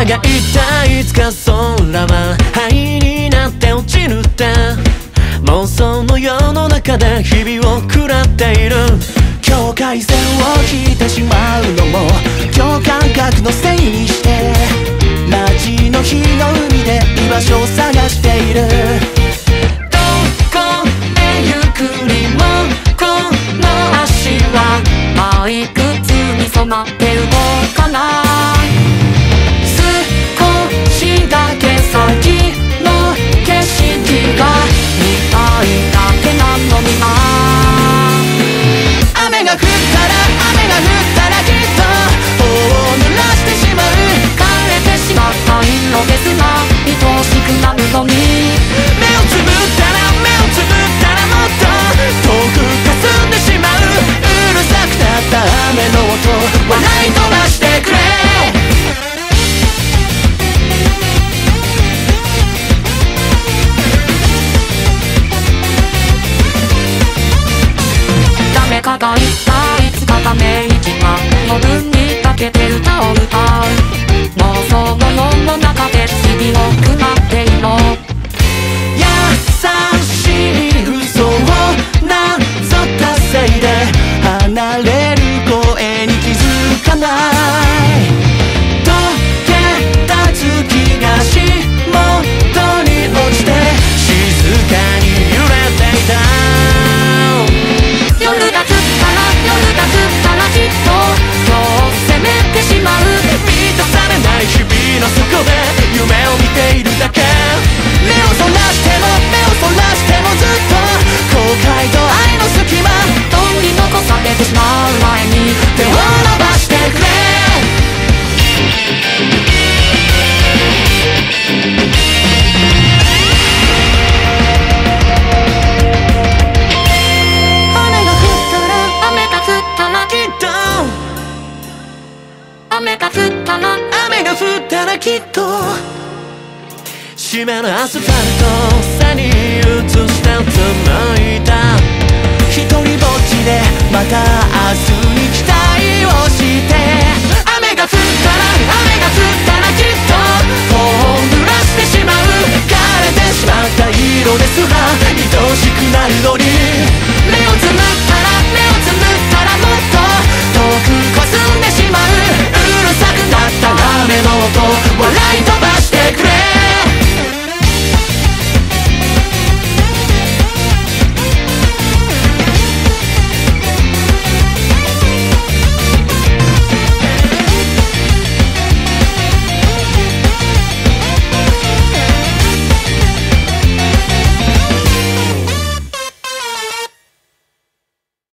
輝いたいつか空は灰になって落ちるって妄想の世の中で日々を食らっている境界線を引いてしまうのも共感覚のせいにして街の日の海で今 gone. 夢を見ているだけ。目をそらしても目をそらしてもずっと後悔と愛の隙間取り残されてしまう前に。手を伸ばしてくれ。雨が降ったら雨が降ったらきっと雨が降ったら雨が降ったらきっと湿るアスファルトさに映したつもいた。